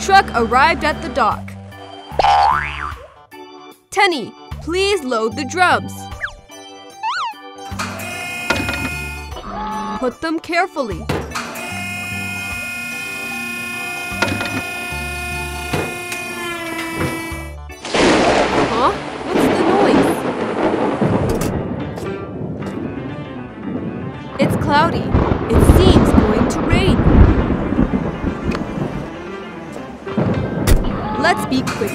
Truck arrived at the dock. Tenny, please load the drums. Put them carefully. Huh? What's the noise? It's cloudy. It seems going to rain. Let's be quicker.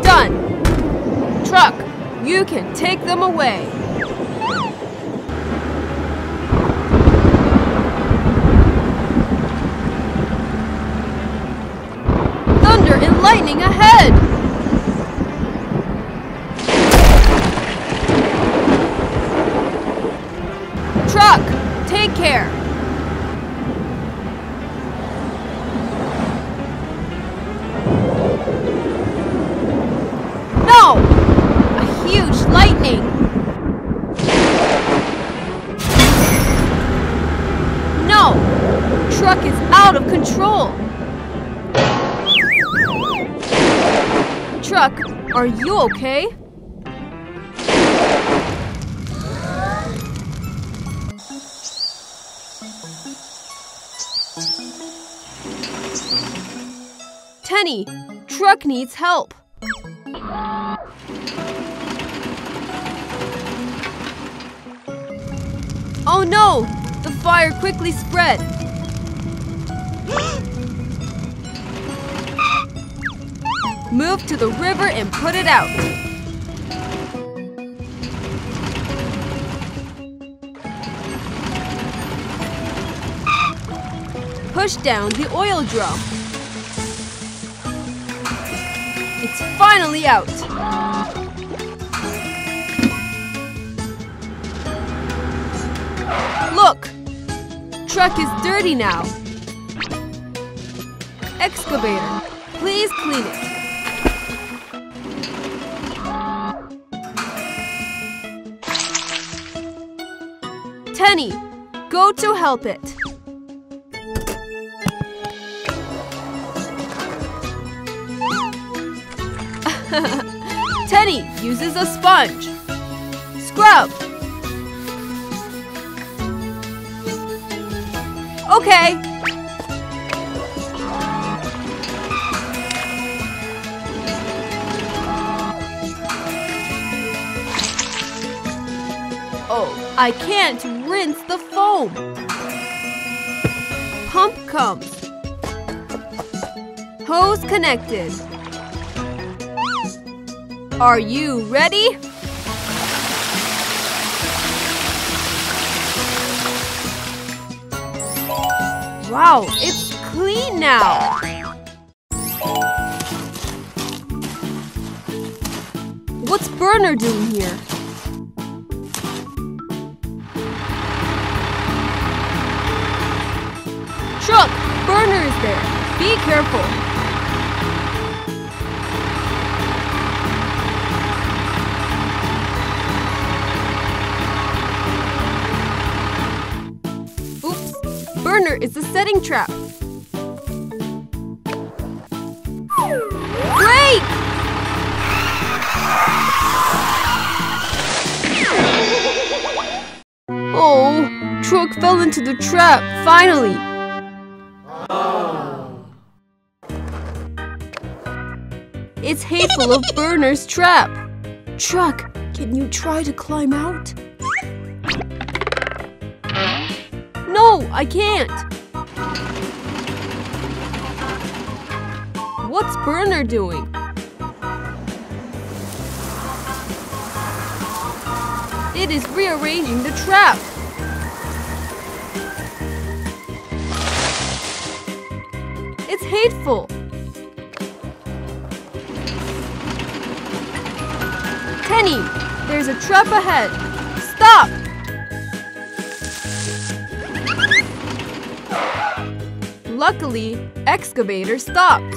Done! Truck, you can take them away. Thunder and lightning ahead! Control! Truck, are you okay? Tenny, truck needs help. Oh no! The fire quickly spread. Move to the river and put it out. Push down the oil drum. It's finally out. Look! Truck is dirty now. Excavator, please clean it. Tenny, go to help it. Tenny uses a sponge. Scrub. Okay. Oh, I can't rinse the foam. Pump comes. Hose connected. Are you ready? Wow, it's clean now. What's Burner doing here? Is there. Be careful. Oops, Burner is a setting trap. Oh, truck fell into the trap, finally. It's hateful of Burner's trap. Truck, can you try to climb out? No, I can't. What's Burner doing? It is rearranging the trap. It's hateful. Tenny, there's a trap ahead. Stop! Luckily, excavator stopped.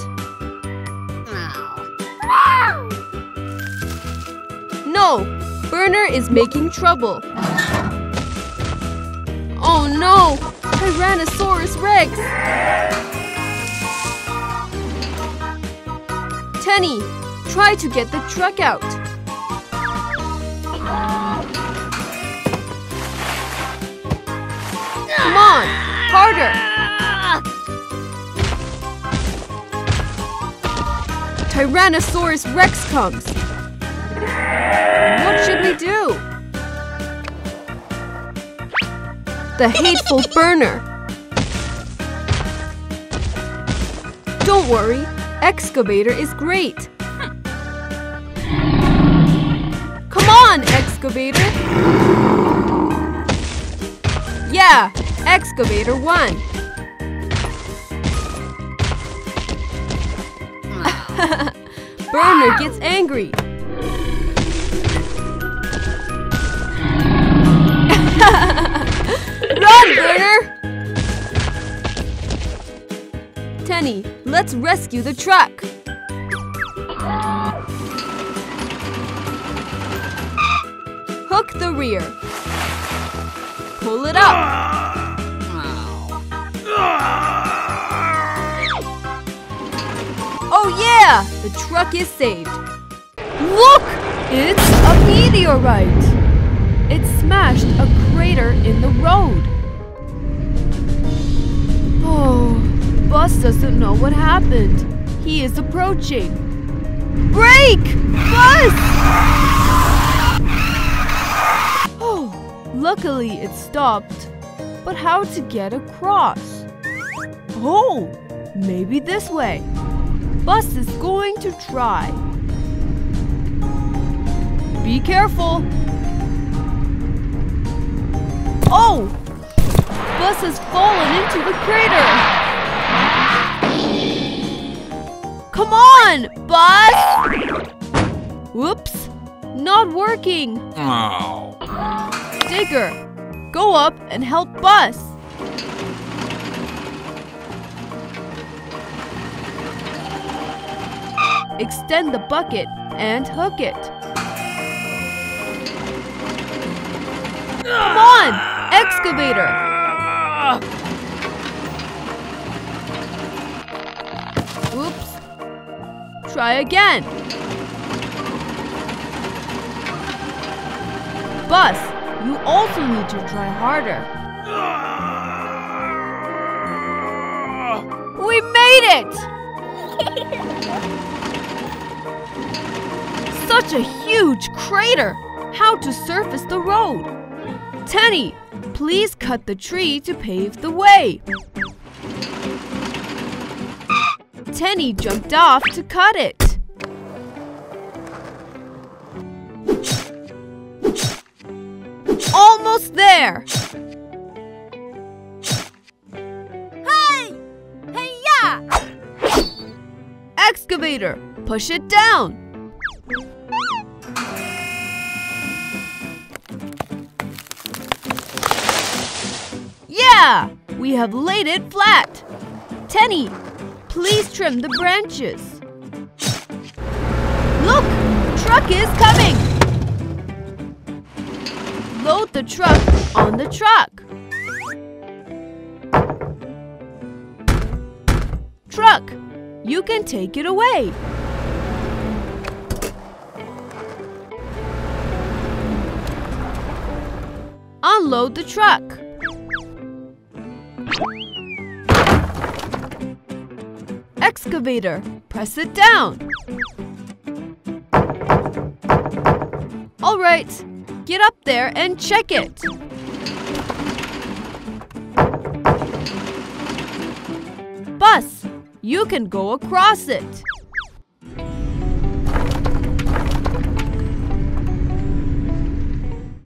No, Burner is making trouble. Oh Oh no! Tyrannosaurus Rex! Tenny, try to get the truck out. Come on, harder! Tyrannosaurus Rex comes. What should we do? The hateful burner. Don't worry, excavator is great. Come on, excavator. Yeah, excavator won. Burner gets angry. Run, Burner! Tenny, let's rescue the truck. Hook the rear. Pull it up. Oh yeah! The truck is saved. Look! It's a meteorite! It smashed a crater in the road. Oh, Bus doesn't know what happened. He is approaching. Brake! Bus! Oh, luckily it stopped. But how to get across? Oh, maybe this way. Bus is going to try. Be careful. Oh! Bus has fallen into the crater. Come on, Bus! Whoops! Not working. Oh. Digger, go up and help Bus. Extend the bucket and hook it. Come on, excavator! Oops. Try again. Bus, you also need to try harder. We made it! Such a huge crater! How to surface the road? Tenny, please cut the tree to pave the way. Tenny jumped off to cut it. Almost there! Hey! Hey, yeah! Excavator, push it down. Yeah! We have laid it flat. Tenny, please trim the branches. Look! Truck is coming! Load the truck on the truck. Truck, you can take it away. Unload the truck. Excavator, press it down. All right, get up there and check it. Bus, you can go across it.